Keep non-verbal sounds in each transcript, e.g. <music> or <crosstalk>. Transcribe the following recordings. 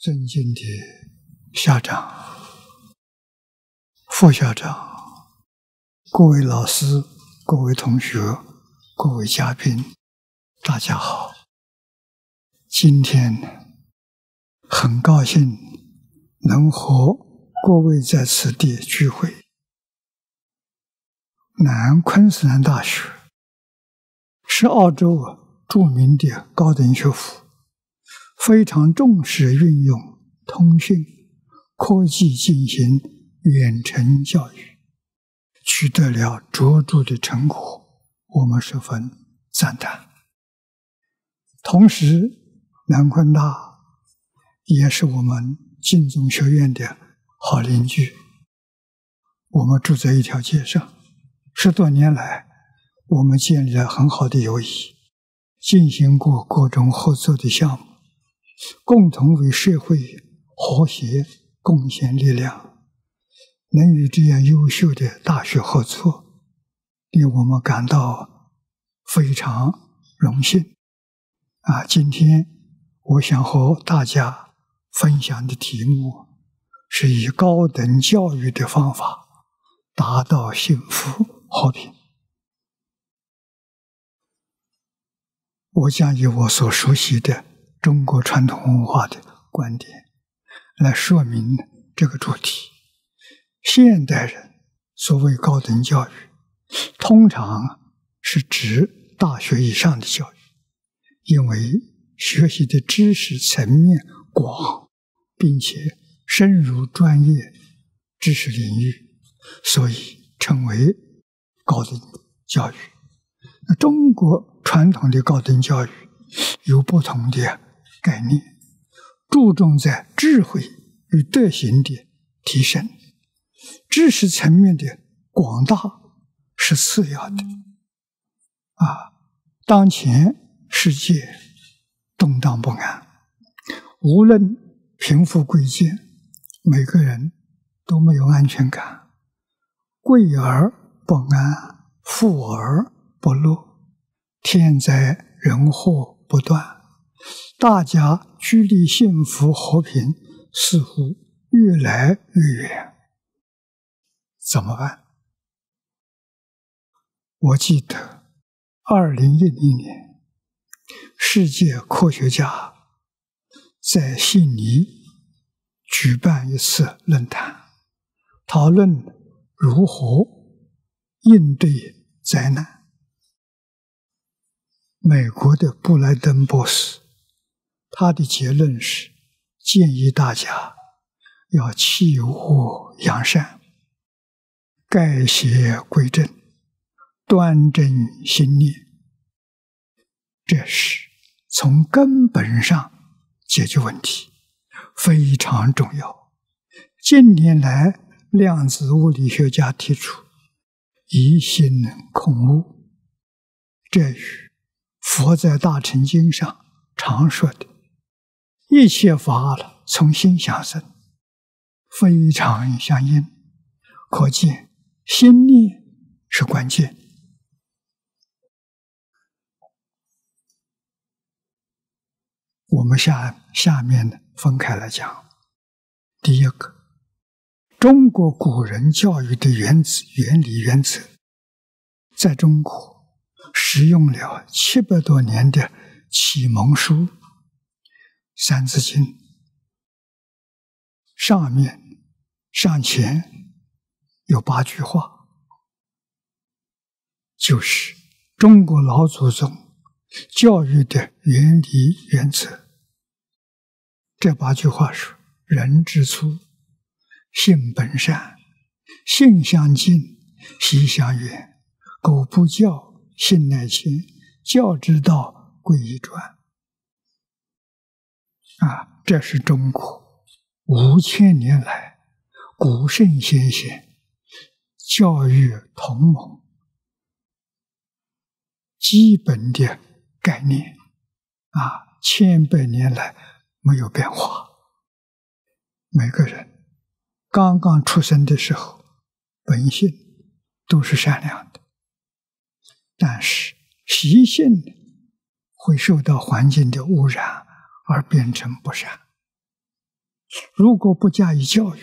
尊敬的校长、副校长、各位老师、各位同学、各位嘉宾，大家好！今天很高兴能和各位在此地聚会。南昆士兰大学是澳洲著名的高等学府。非常重视运用通讯科技进行远程教育，取得了卓著的成果，我们十分赞叹。同时，南昆大也是我们晋中学院的好邻居，我们住在一条街上，十多年来，我们建立了很好的友谊，进行过各种合作的项目。共同为社会和谐贡献力量，能与这样优秀的大学合作，令我们感到非常荣幸。啊，今天我想和大家分享的题目，是以高等教育的方法达到幸福和平。我将以我所熟悉的。中国传统文化的观点来说明这个主题。现代人所谓高等教育，通常是指大学以上的教育，因为学习的知识层面广，并且深入专业知识领域，所以称为高等教育。那中国传统的高等教育有不同的。概念注重在智慧与德行的提升，知识层面的广大是次要的。啊，当前世界动荡不安，无论贫富贵贱，每个人都没有安全感，贵而不安，富而不乐，天灾人祸不断。大家距离幸福和平似乎越来越远，怎么办？我记得二零一零年，世界科学家在悉尼举办一次论坛，讨论如何应对灾难。美国的布莱登博士。他的结论是：建议大家要弃恶扬善，改邪归正，端正心念。这是从根本上解决问题，非常重要。近年来，量子物理学家提出一心空物，这与佛在《大乘经》上常说的。一切法了，从心想生，非常相应。可见心念是关键。我们下下面呢分开来讲。第一个，中国古人教育的原子原理原则，在中国使用了七百多年的启蒙书。《三字经》上面上前有八句话，就是中国老祖宗教育的原理原则。这八句话说：“人之初，性本善，性相近，习相远。苟不教，性乃迁。教之道，贵以专。”啊，这是中国五千年来古圣先贤教育同盟基本的概念啊，千百年来没有变化。每个人刚刚出生的时候，本性都是善良的，但是习性会受到环境的污染。而变成不善，如果不加以教育，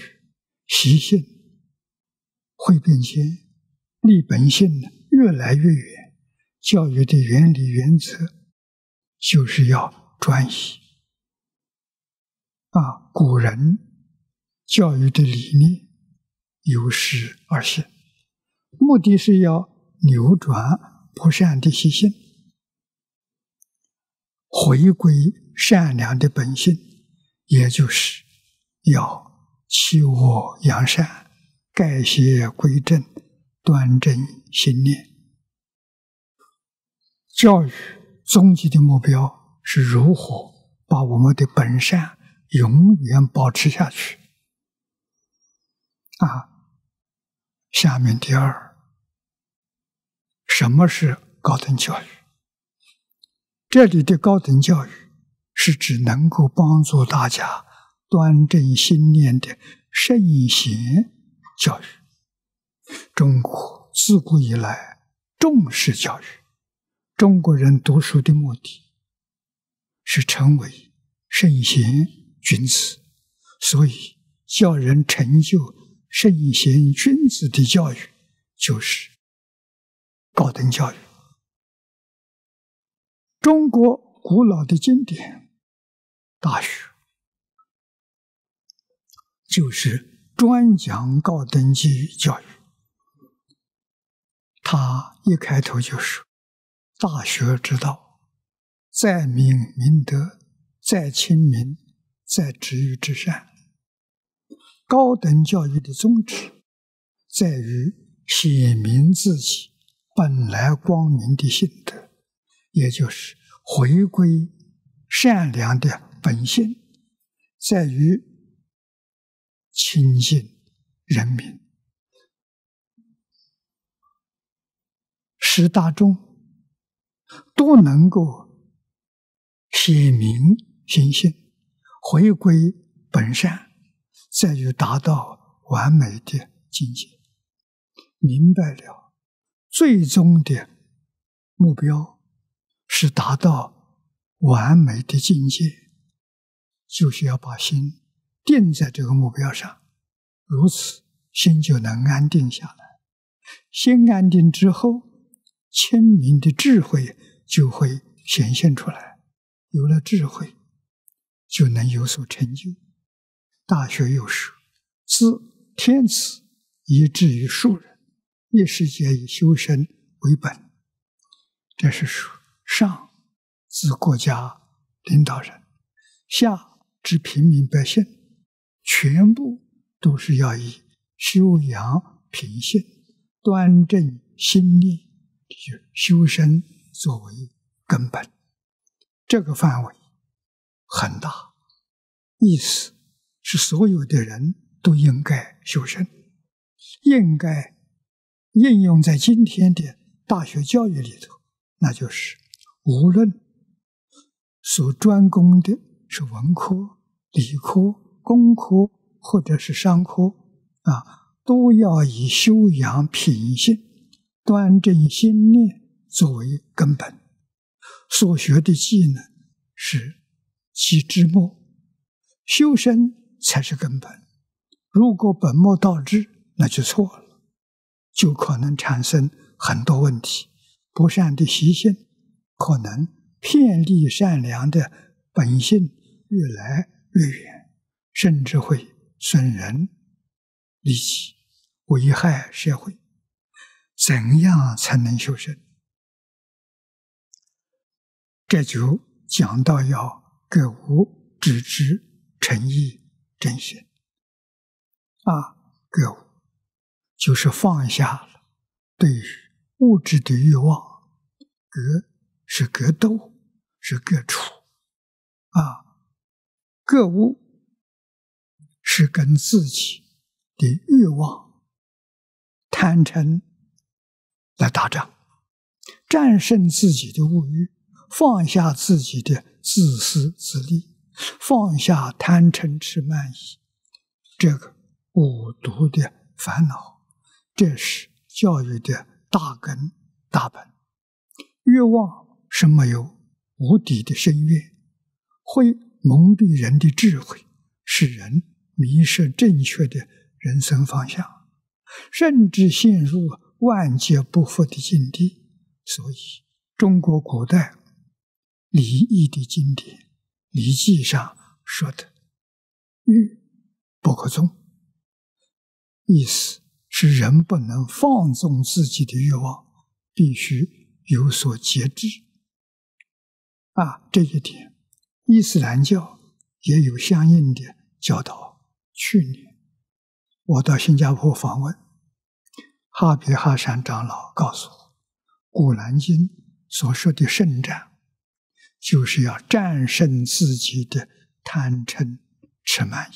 习性会变迁，离本性呢越来越远。教育的原理原则就是要专一。啊，古人教育的理念由实而现，目的是要扭转不善的习性，回归善良的本性，也就是要弃恶扬善，改邪归正，端正心念。教育终极的目标是如何把我们的本善。永远保持下去啊！下面第二，什么是高等教育？这里的高等教育是指能够帮助大家端正心念的圣贤教育。中国自古以来重视教育，中国人读书的目的是成为圣贤。君子，所以教人成就圣贤君子的教育，就是高等教育。中国古老的经典《大学》，就是专讲高等教育教育。他一开头就说：“大学之道，在明明德，在亲民。”在止于至善，高等教育的宗旨在于显明自己本来光明的性德，也就是回归善良的本性，在于亲近人民，使大众都能够显明心性。回归本善，在于达到完美的境界。明白了，最终的目标是达到完美的境界，就是要把心定在这个目标上，如此心就能安定下来。心安定之后，清明的智慧就会显现出来。有了智慧。就能有所成就。大学有说：“自天子以至于庶人，一世皆以修身为本。”这是说上自国家领导人，下至平民百姓，全部都是要以修养品性、端正心念、修身作为根本。这个范围。很大，意思是所有的人都应该修身，应该应用在今天的大学教育里头。那就是无论所专攻的是文科、理科、工科或者是商科啊，都要以修养品性、端正心念作为根本。所学的技能是。其之末，修身才是根本。如果本末倒置，那就错了，就可能产生很多问题。不善的习性可能偏离善良的本性，越来越远，甚至会损人利己，危害社会。怎样才能修身？这就讲到要。格物致知、诚意正心啊，格物就是放下了对物质的欲望，格是格斗，是格处啊，格物是跟自己的欲望、贪嗔来打仗，战胜自己的物欲，放下自己的。自私自利，放下贪嗔痴慢疑，这个五毒的烦恼，这是教育的大根大本。欲望是没有无底的深渊，会蒙蔽人的智慧，使人迷失正确的人生方向，甚至陷入万劫不复的境地。所以，中国古代礼义的经典《礼记》上说的“欲不可纵”，意思是人不能放纵自己的欲望，必须有所节制。啊，这一点，伊斯兰教也有相应的教导。去年我到新加坡访问，哈比哈山长老告诉我，《古兰经》所说的圣战，就是要战胜自己的贪嗔痴慢疑，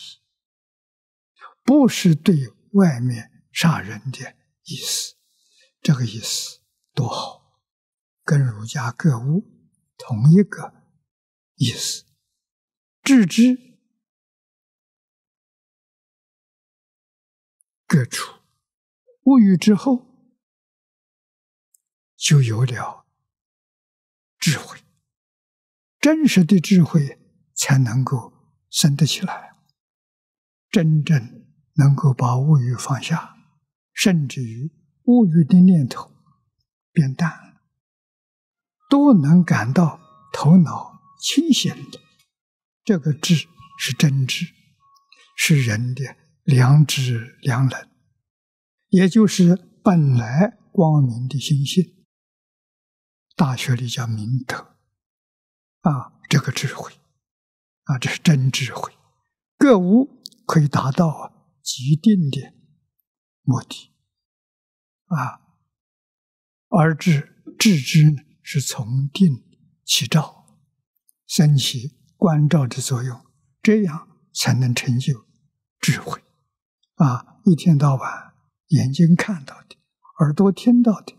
不是对外面杀人的意思。这个意思多好，跟儒家格物。同一个意思，置之各处物欲之后，就有了智慧。真实的智慧才能够生得起来，真正能够把物欲放下，甚至于物欲的念头变淡。都能感到头脑清醒的，这个智是真智，是人的良知良能，也就是本来光明的心性。大学里叫明德啊，这个智慧啊，这是真智慧。各无可以达到极定的目的啊，而智智之呢？是从定起照，升起关照的作用，这样才能成就智慧。啊，一天到晚，眼睛看到的，耳朵听到的，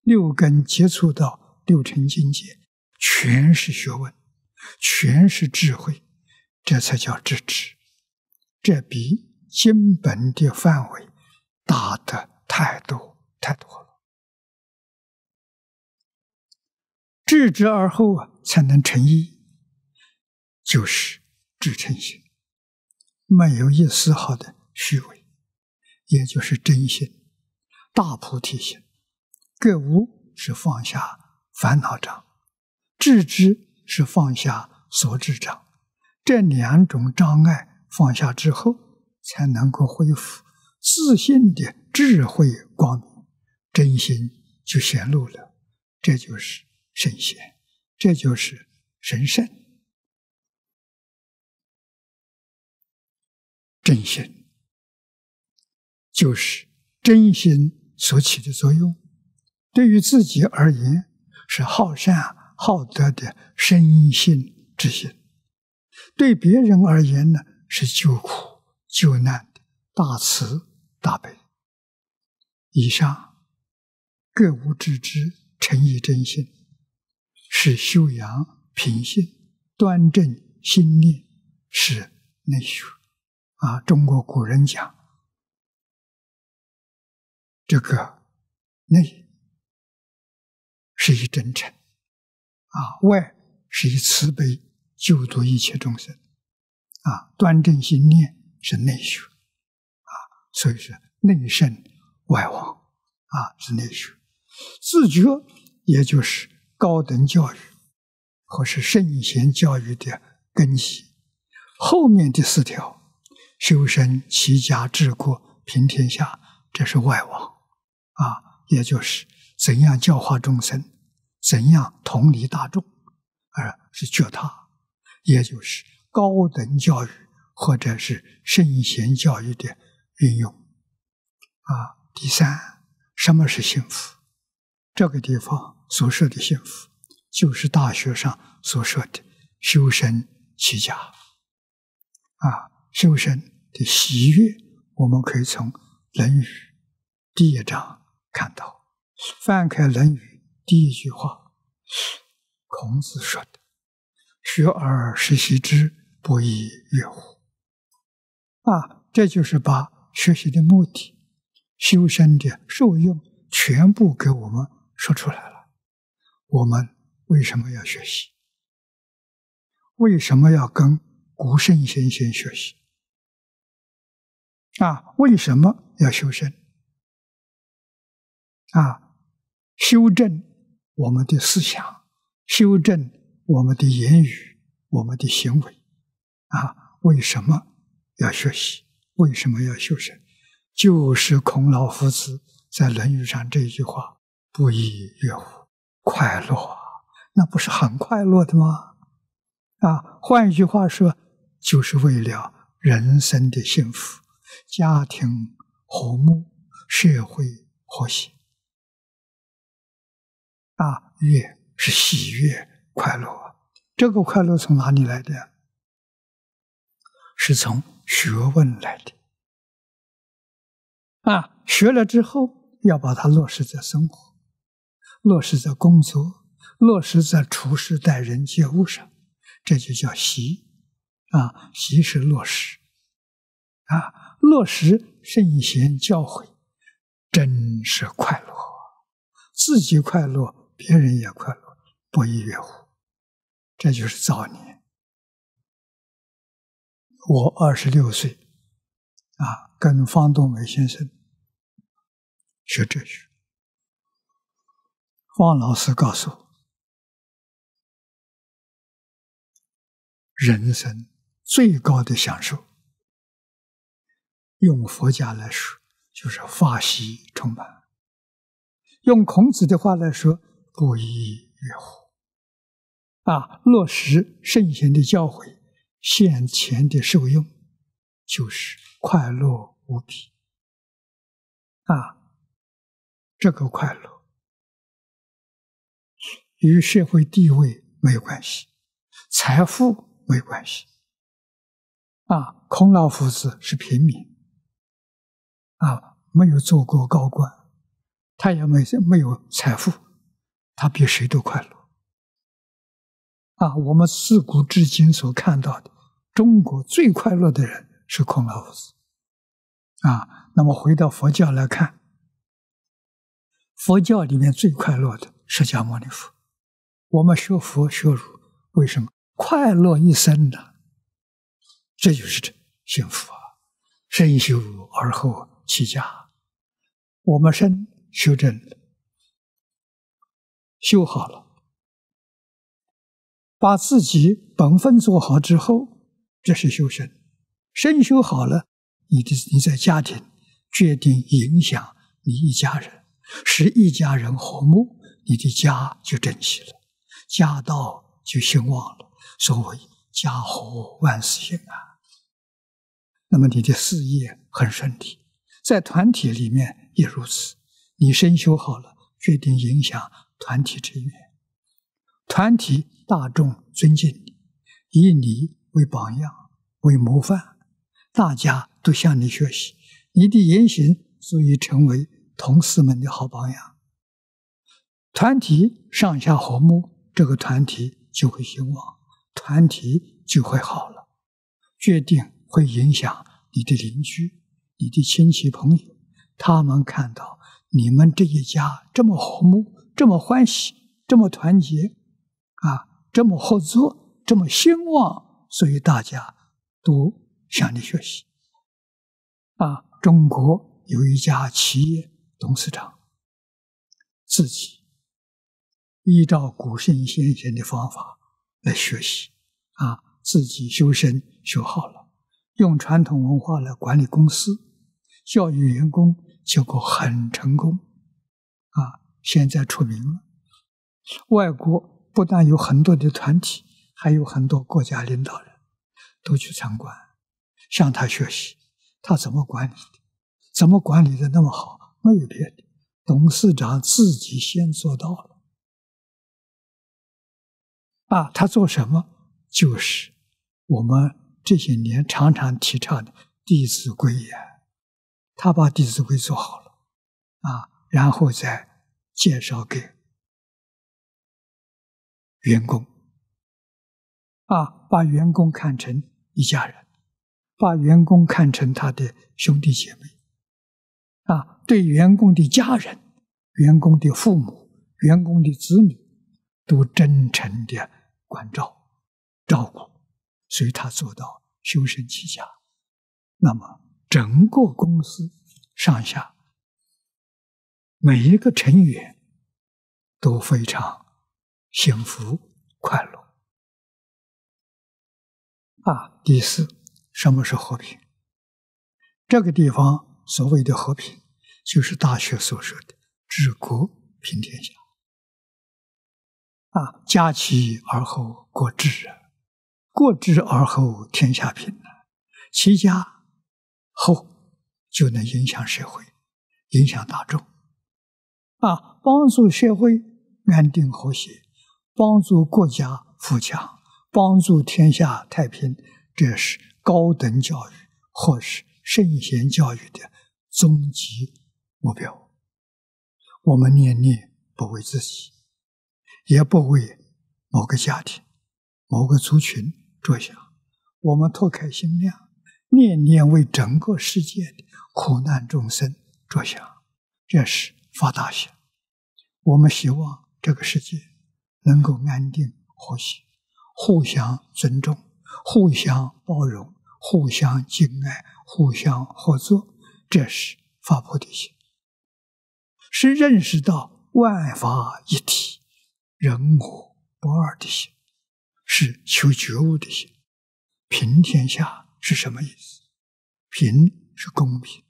六根接触到六尘境界，全是学问，全是智慧，这才叫智智。这比经本的范围大的太多太多了。置之而后啊，才能成意，就是至诚心，没有一丝毫的虚伪，也就是真心，大菩提心。各无是放下烦恼障，置之是放下所知障，这两种障碍放下之后，才能够恢复自信的智慧光明，真心就显露了。这就是。圣贤，这就是神圣真心，就是真心所起的作用。对于自己而言，是好善好德的身心之心；对别人而言呢，是救苦救难的大慈大悲。以上各无知之诚意真心。是修养品性、端正心念，是内学。啊，中国古人讲，这个内是以真诚，啊，外是以慈悲救度一切众生，啊，端正心念是内学，啊，所以说内圣外王，啊，是内学。自觉也就是。高等教育，或是圣贤教育的根基。后面的四条，修身、齐家、治国、平天下，这是外王啊，也就是怎样教化众生，怎样同理大众，而是觉他，也就是高等教育或者是圣贤教育的运用啊。第三，什么是幸福？这个地方。所说的幸福，就是大学上所说的修身齐家。啊，修身的喜悦，我们可以从《论语》第一章看到。翻开《论语》第一句话，孔子说的：“学而时习之，不亦说乎？”啊，这就是把学习的目的、修身的受用全部给我们说出来了。我们为什么要学习？为什么要跟古圣先贤学习？啊，为什么要修身？啊，修正我们的思想，修正我们的言语，我们的行为。啊，为什么要学习？为什么要修身？就是孔老夫子在《论语》上这一句话：“不亦乐乎？快乐啊！那不是很快乐的吗？”啊，换一句话说，就是为了人生的幸福。家庭和睦，社会和谐，啊，悦是喜悦、快乐。这个快乐从哪里来的？是从学问来的。啊，学了之后要把它落实在生活，落实在工作，落实在处事待人接物上，这就叫习。啊，习是落实。啊。落实圣贤教诲，真是快乐。自己快乐，别人也快乐，不亦乐乎？这就是早年。我二十六岁，啊，跟方东梅先生学哲学。方老师告诉我，人生最高的享受。用佛家来说，就是法喜充满；用孔子的话来说，不亦乐乎？啊，落实圣贤的教诲，现前的受用，就是快乐无比。啊，这个快乐与社会地位没有关系，财富没关系。啊，孔老夫子是平民。啊，没有做过高官，他也没没有财富，他比谁都快乐。啊，我们自古至今所看到的，中国最快乐的人是孔老夫子。啊，那么回到佛教来看，佛教里面最快乐的释迦牟尼佛。我们学佛学儒，为什么快乐一生呢？这就是这幸福啊！身修而后。起家，我们身修正修好了，把自己本分做好之后，这是修身。身修好了，你的你在家庭决定影响你一家人，使一家人和睦，你的家就珍惜了，家道就兴旺了。所谓家和万事兴啊，那么你的事业很顺利。在团体里面也如此，你身修好了，决定影响团体成员，团体大众尊敬你，以你为榜样、为模范，大家都向你学习，你的言行足以成为同事们的好榜样。团体上下和睦，这个团体就会兴旺，团体就会好了，决定会影响你的邻居。你的亲戚朋友，他们看到你们这一家这么和睦，这么欢喜，这么团结，啊，这么合作，这么兴旺，所以大家都向你学习。啊，中国有一家企业董事长，自己依照古圣先贤的方法来学习，啊，自己修身修好了，用传统文化来管理公司。教育员工结果很成功，啊，现在出名了。外国不但有很多的团体，还有很多国家领导人都去参观，向他学习。他怎么管理的？怎么管理的那么好？没有别的，董事长自己先做到了。啊，他做什么？就是我们这些年常常提倡的《弟子规》呀。他把《弟子规》做好了，啊，然后再介绍给员工，啊，把员工看成一家人，把员工看成他的兄弟姐妹，啊，对员工的家人、员工的父母、员工的子女，都真诚的关照、照顾，所以他做到修身齐家。那么。整个公司上下每一个成员都非常幸福快乐。啊，第四，什么是和平？这个地方所谓的和平，就是大学所说的“治国平天下”。啊，家齐而后国治啊，国治而后天下平啊，齐家后就能影响社会，影响大众，啊，帮助社会安定和谐，帮助国家富强，帮助天下太平，这是高等教育或是圣贤教育的终极目标。我们念念不为自己。也不为某个家庭、某个族群着想，我们拓开心量，念念为整个世界的苦难众生着想，这是发大心。我们希望这个世界能够安定和谐，互相尊重，互相包容，互相敬爱，互相合作，这是发菩提心，是认识到万法一体。人我不二的心，是求觉悟的心。平天下是什么意思？平是公平，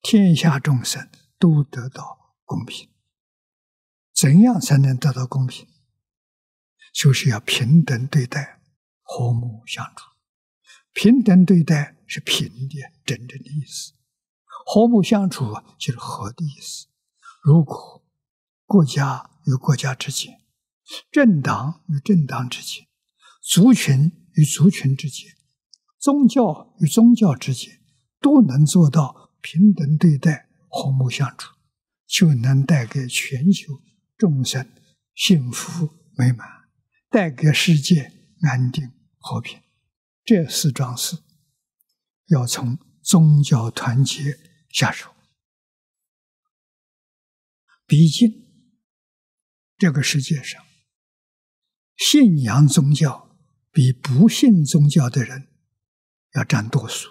天下众生都得到公平。怎样才能得到公平？就是要平等对待，和睦相处。平等对待是平的真正的意思，和睦相处就是和的意思。如果国家，与国家之间，政党与政党之间，族群与族群之间，宗教与宗教之间，都能做到平等对待、和睦相处，就能带给全球众生幸福美满，带给世界安定和平。这四桩事要从宗教团结下手，毕竟。这个世界上，信仰宗教比不信宗教的人要占多数。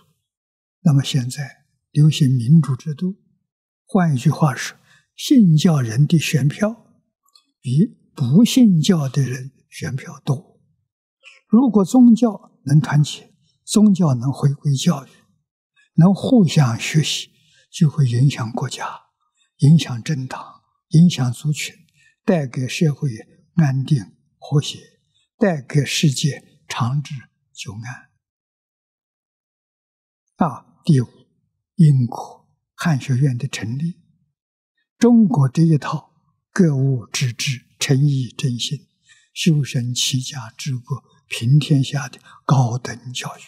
那么现在流行民主制度，换一句话说，信教人的选票比不信教的人选票多。如果宗教能团结，宗教能回归教育，能互相学习，就会影响国家，影响政党，影响族群。带给社会安定和谐，带给世界长治久安。啊，第五，因果汉学院的成立，中国这一套格物致知、诚意正心、修身齐家治国平天下的高等教育，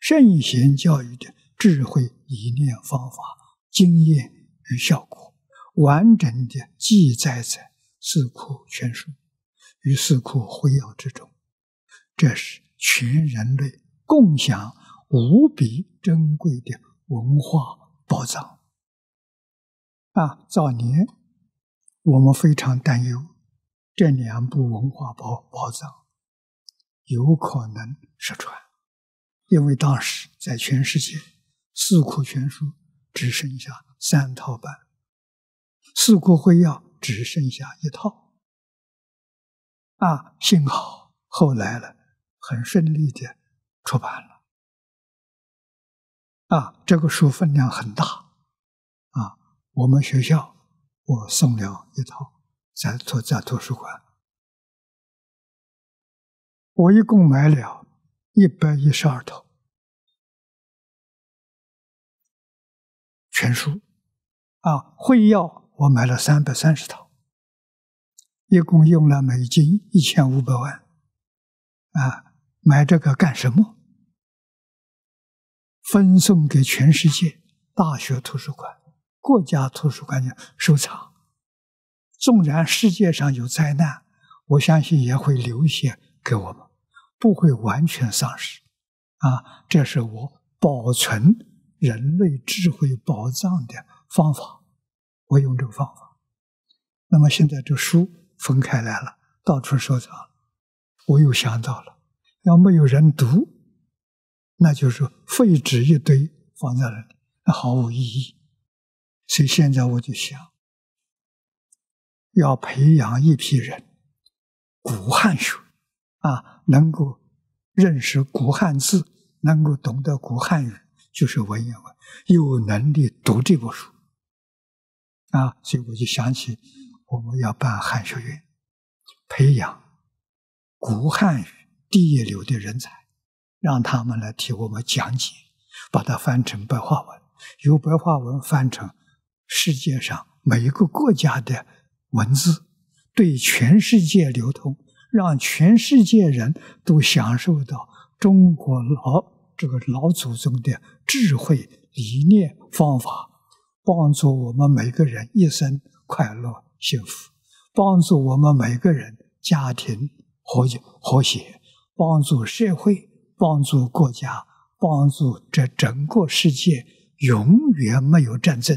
圣贤教育的智慧理念、方法、经验与效果，完整的记载在。四库全书与四库会要之中，这是全人类共享无比珍贵的文化宝藏。啊，早年我们非常担忧这两部文化宝宝藏有可能失传，因为当时在全世界四库全书只剩下三套版，四库会要。只剩下一套，啊，幸好后来了，很顺利的出版了，啊，这个书分量很大，啊，我们学校我送了一套，在图在图书馆，我一共买了一百一十二套全书，啊，会要。我买了三百三十套，一共用了美金一千五百万。啊，买这个干什么？分送给全世界大学图书馆、国家图书馆的收藏。纵然世界上有灾难，我相信也会留一些给我们，不会完全丧失。啊，这是我保存人类智慧宝藏的方法。我用这个方法，那么现在这书分开来了，到处收藏。我又想到了，要没有人读，那就是废纸一堆，放在那里，那毫无意义。所以现在我就想，要培养一批人，古汉学啊，能够认识古汉字，能够懂得古汉语，就是文言文，有能力读这部书啊。所以我就想起，我们要办汉学院，培养古汉语第一流的人才，让他们来替我们讲解，把它翻成白话文，由白话文翻成。世界上每一个国家的文字，对全世界流通，让全世界人都享受到中国老这个老祖宗的智慧理念方法，帮助我们每个人一生快乐幸福，帮助我们每个人家庭和和谐，帮助社会，帮助国家，帮助这整个世界永远没有战争。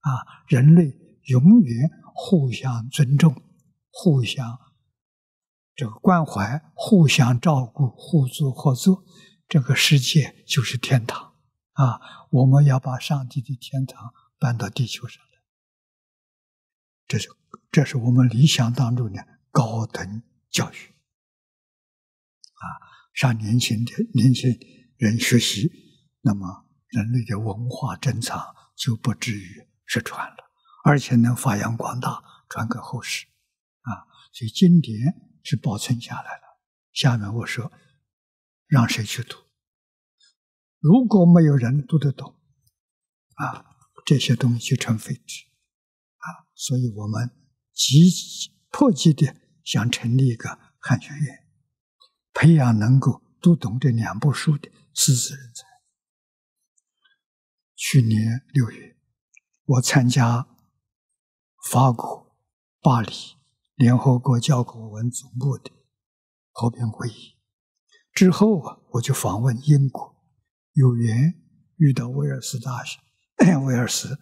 啊，人类永远互相尊重、互相这个关怀、互相照顾、互助合作，这个世界就是天堂啊！我们要把上帝的天堂搬到地球上来，这是这是我们理想当中的高等教育啊！让年轻的年轻人学习，那么人类的文化珍藏就不至于。失传了，而且能发扬光大，传给后世，啊，所以经典是保存下来了。下面我说，让谁去读？如果没有人读得懂，啊，这些东西就成废纸，啊，所以我们急迫切的想成立一个汉学院，培养能够读懂这两部书的师资人才。去年六月。我参加法国巴黎联合国教科文总部的和平会议之后啊，我就访问英国，有缘遇到威尔斯大学、<coughs> 威尔斯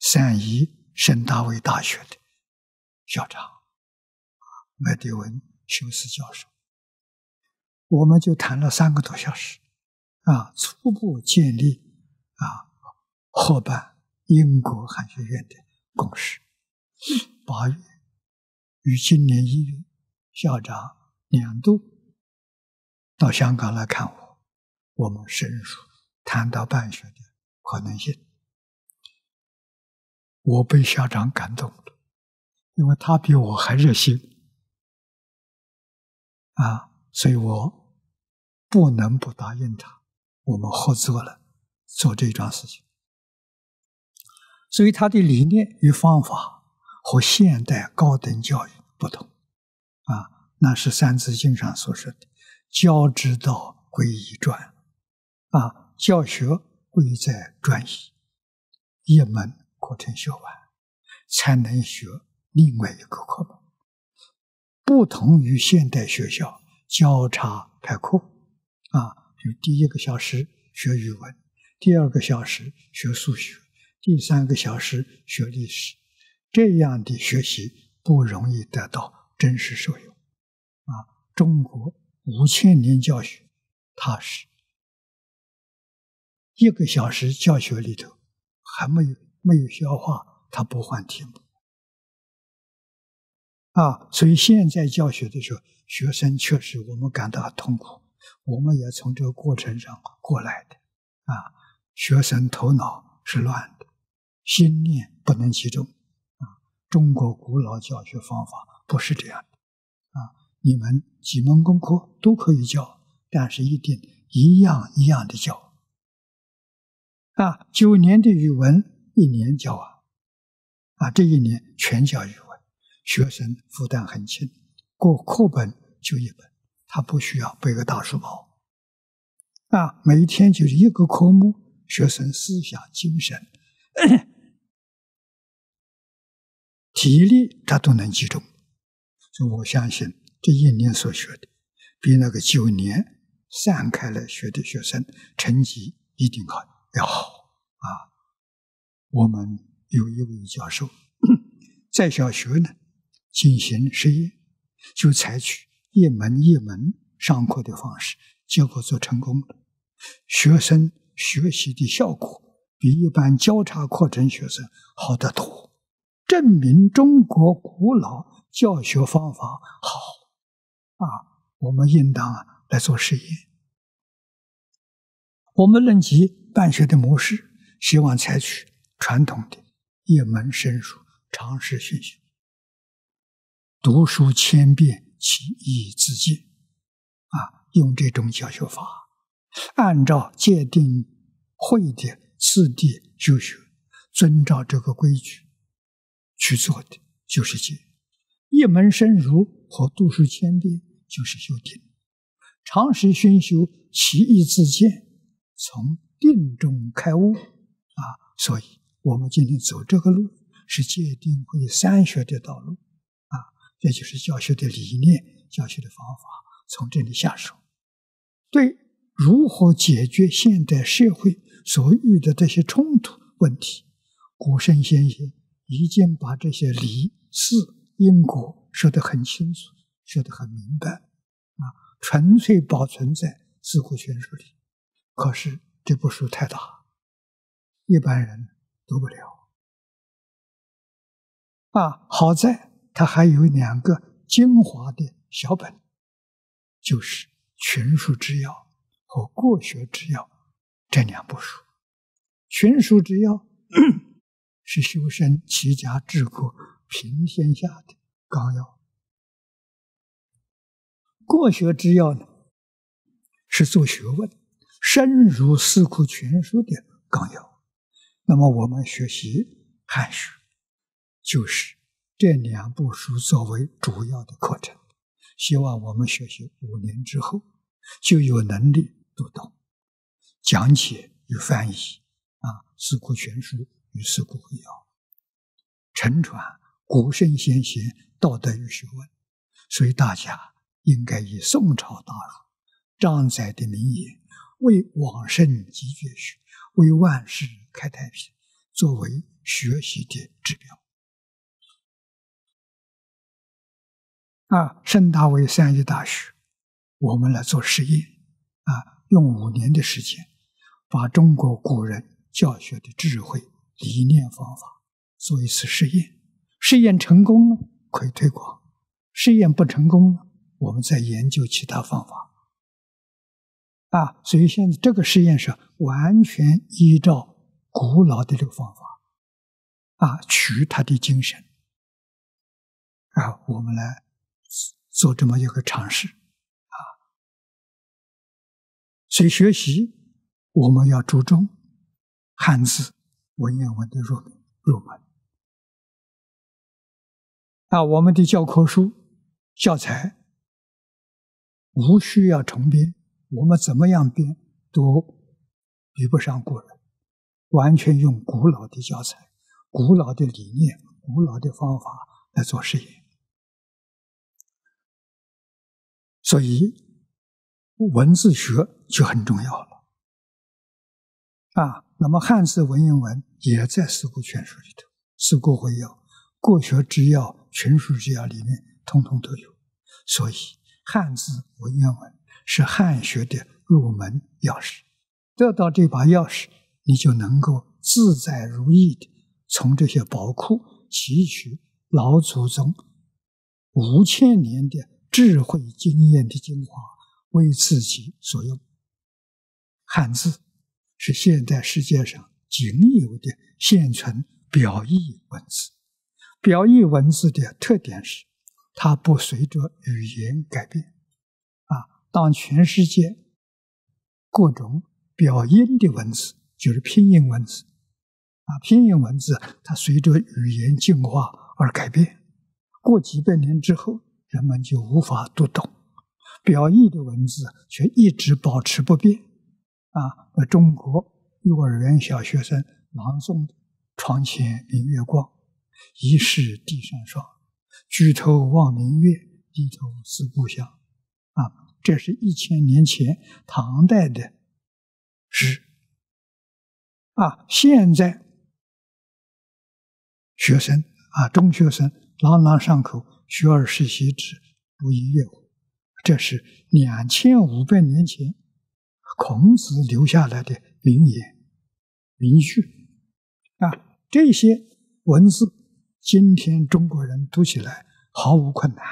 三一圣大卫大学的校长，麦迪文修斯教授，我们就谈了三个多小时啊，初步建立啊合办。英国汉学院的共识，八月与今年一月，校长两度到香港来看我，我们深入谈到办学的可能性。我被校长感动了，因为他比我还热心啊，所以我不能不答应他。我们合作了，做这桩事情。所以，他的理念与方法和现代高等教育不同，啊，那是《三字经》上所说的“教之道，贵以专”，啊，教学贵在专一，一门课程学完，才能学另外一个课本。不同于现代学校交叉开课，啊，就第一个小时学语文，第二个小时学数学。第三个小时学历史，这样的学习不容易得到真实受用。啊，中国五千年教学，它是一个小时教学里头还没有没有消化，它不换题目。啊，所以现在教学的时候，学生确实我们感到很痛苦，我们也从这个过程上过来的。啊，学生头脑是乱的。心念不能集中，啊！中国古老教学方法不是这样的，啊！你们几门功课都可以教，但是一定一样一样的教，啊！九年的语文一年教啊，啊！这一年全教语文，学生负担很轻，过课本就一本，他不需要背个大书包，啊！每天就是一个科目，学生思想精神。<coughs> 体力他都能集中，所以我相信这一年所学的，比那个九年散开来学的学生成绩一定好要好啊！我们有一位教授 <coughs> 在小学呢进行实验，就采取一门一门上课的方式，结果做成功了，学生学习的效果比一般交叉课程学生好得多，证明中国古老教学方法好啊！我们应当啊来做实验。我们论及办学的模式，希望采取传统的一门深入、常识学习，读书千遍，其义自见啊！用这种教学法。按照界定会的次第就学，遵照这个规矩去做的，就是戒。一门深入和读书千遍，就是修定。常识熏修，其义自见，从定中开悟啊！所以，我们今天走这个路，是界定会三学的道路！这就是教学的理念、教学的方法，从这里下手。对。如何解决现代社会所遇的这些冲突问题？古圣先贤已经把这些理事因果说得很清楚，说得很明白，啊，纯粹保存在《四库全书》里。可是这部书太大，一般人读不了。啊，好在它还有两个精华的小本，就是《群书之要》。和《过学之要》这两部书，《群书之要 <coughs>》是修身齐家治国平天下的纲要，《过学之要》呢是做学问、深入四库全书的纲要。那么我们学习汉学，就是这两部书作为主要的课程。希望我们学习五年之后，就有能力。读懂、讲解与翻译啊，《四库全书》与《四库会要》，承传古圣先贤道德与学问，所以大家应该以宋朝大儒张载的名言“为往圣继绝学，为万世开太平”作为学习的指标。啊，升大为三一大学，我们来做实验啊。用五年的时间，把中国古人教学的智慧、理念、方法做一次试验。试验成功了，可以推广；试验不成功了，我们再研究其他方法。啊，所以现在这个实验是完全依照古老的这个方法，啊，取他的精神，啊，我们来做这么一个尝试。啊所以学习，我们要注重汉字文言文的入入门。啊，我们的教科书教材无需要重编，我们怎么样编都比不上古人，完全用古老的教材、古老的理念、古老的方法来做实验。所以。文字学就很重要了啊！那么汉字文言文也在《四库全书》里头，《四库会要》《过学之要》《群书之要》里面通通都有。所以汉字文言文是汉学的入门钥匙。得到这把钥匙，你就能够自在如意的从这些宝库汲取老祖宗五千年的智慧经验的精华。为自己所用，汉字是现代世界上仅有的现存表意文字。表意文字的特点是，它不随着语言改变。啊，当全世界各种表音的文字，就是拼音文字，啊，拼音文字它随着语言进化而改变，过几百年之后，人们就无法读懂。表意的文字却一直保持不变，啊！而中国幼儿园小学生朗诵的“床前明月光，疑是地上霜。举头望明月，低头思故乡。”啊，这是一千年前唐代的诗。啊，现在学生啊，中学生朗朗上口，“学而时习之，不亦乐乎？”这是两千五百年前孔子留下来的名言、名句啊，这些文字，今天中国人读起来毫无困难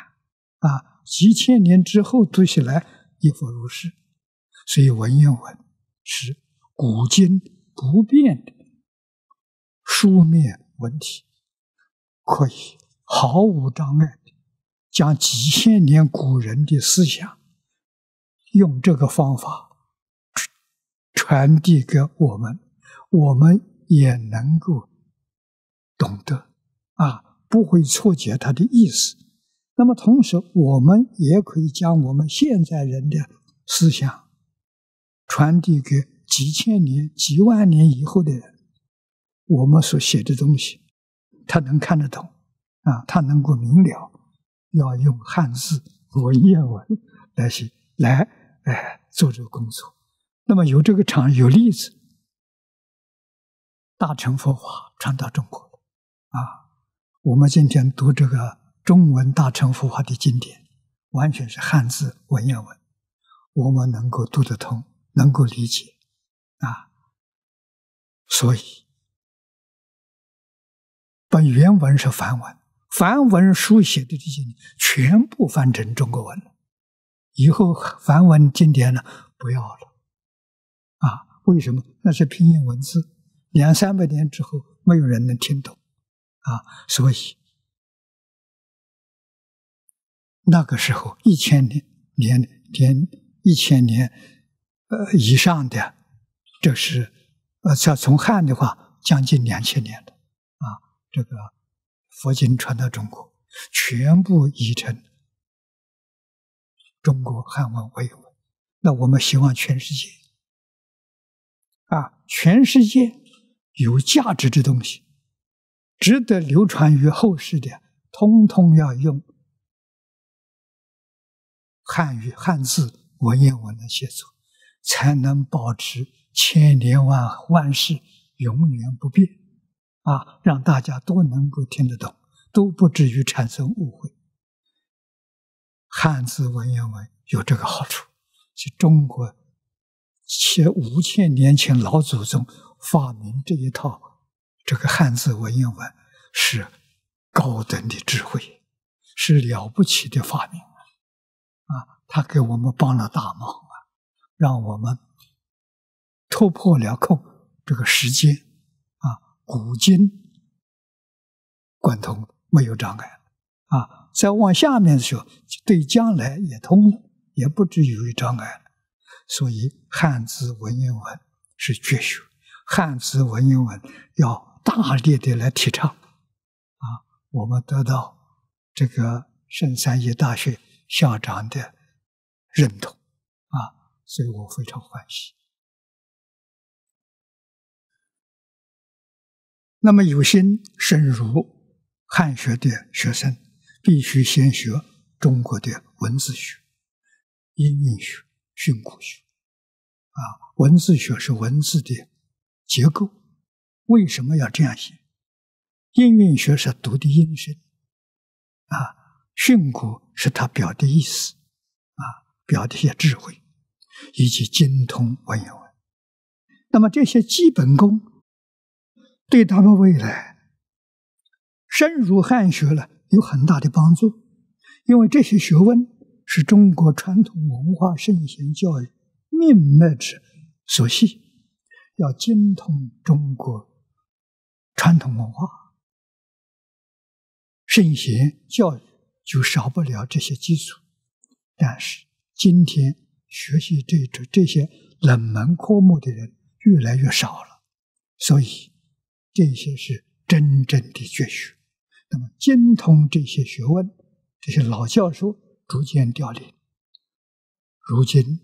啊，几千年之后读起来亦复如是。所以文言文是古今不变的书面文体，可以毫无障碍将几千年古人的思想用这个方法传递给我们，我们也能够懂得啊，不会错解他的意思。那么同时，我们也可以将我们现在人的思想。传递给几千年、几万年以后的人，我们所写的东西，他能看得懂啊，他能够明了。要用汉字文言文来写，来哎做这个工作。那么有这个场有例子，大乘佛法传到中国啊。我们今天读这个中文大乘佛法的经典，完全是汉字文言文，我们能够读得通。能够理解啊，所以本原文是梵文，梵文书写的这些全部翻成中国文了。以后梵文经典呢不要了啊？为什么？那是拼音文字，两三百年之后没有人能听懂啊。所以那个时候一千年年年一千年。呃，以上的，这是，呃，像从汉的话，将近两千年的，啊，这个佛经传到中国，全部译成中国汉文为文。那我们希望全世界，啊，全世界有价值的东西，值得流传于后世的，通通要用汉语汉字文言文来写作。才能保持千年万万世永远不变，啊，让大家都能够听得懂，都不至于产生误会。汉字文言文有这个好处，是中国千五千年前老祖宗发明这一套这个汉字文言文，是高等的智慧，是了不起的发明啊！他给我们帮了大忙啊。让我们突破了空这个时间，古今贯通，没有障碍啊。再往下面的时候，对将来也通，也不至于有障碍。所以汉字文言文是绝学，汉字文言文要大力的来提倡啊。我们得到这个圣三一大学校长的认同啊。所以我非常欢喜。那么有心深入汉学的学生，必须先学中国的文字学、音韵学、训诂学。啊，文字学是文字的结构，为什么要这样写？音韵学是读的音声，啊，训诂是他表的意思，啊，表的一些智慧。以及精通文言文，那么这些基本功对他们未来深入汉学了有很大的帮助，因为这些学问是中国传统文化圣贤教育命脉之所系，要精通中国传统文化，圣贤教育就少不了这些基础，但是今天。学习这这这些冷门科目的人越来越少了，所以这些是真正的绝学。那么精通这些学问，这些老教授逐渐凋零。如今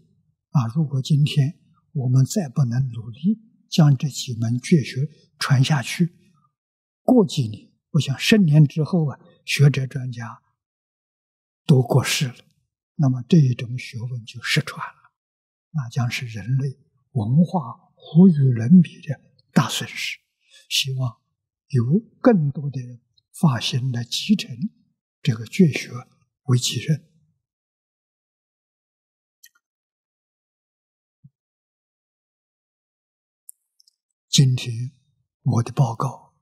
啊，如果今天我们再不能努力将这几门绝学传下去，过几年，我想十年之后啊，学者专家都过世了。那么这一种学问就失传了，那将是人类文化无与伦比的大损失。希望有更多的人发心来继承这个绝学为己任。今天我的报告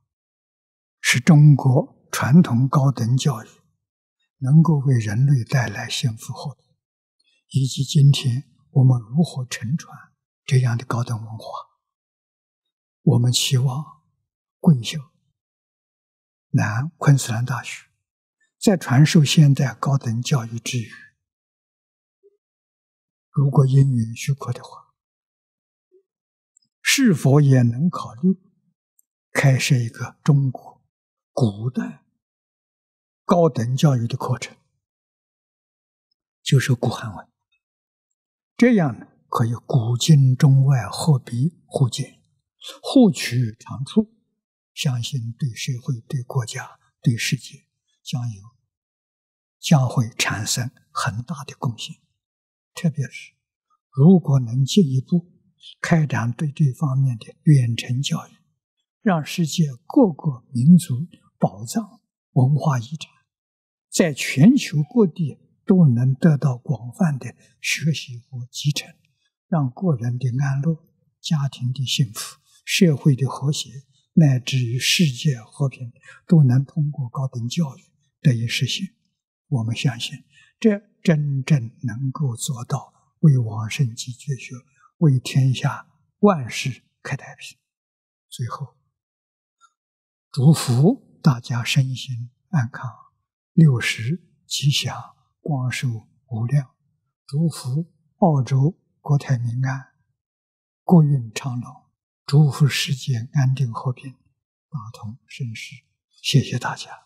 是中国传统高等教育能够为人类带来幸福后，以及今天我们如何承传这样的高等文化。我们期望贵校、南昆士兰大学在传授现代高等教育之余，如果因缘许可的话。是否也能考虑开设一个中国古代高等教育的课程？就是古汉文，这样呢，可以古今中外合璧互鉴，互取长处，相信对社会、对国家、对世界将有将会产生很大的贡献。特别是如果能进一步。开展对这方面的远程教育，让世界各个民族宝藏文化遗产，在全球各地都能得到广泛的学习和继承，让个人的安乐、家庭的幸福、社会的和谐，乃至于世界和平，都能通过高等教育得以实现。我们相信，这真正能够做到为往圣继绝学。为天下万事开太平。最后，祝福大家身心安康，六十吉祥，光寿无量。祝福澳洲国泰民安，国运昌隆。祝福世界安定和平，大同盛世。谢谢大家。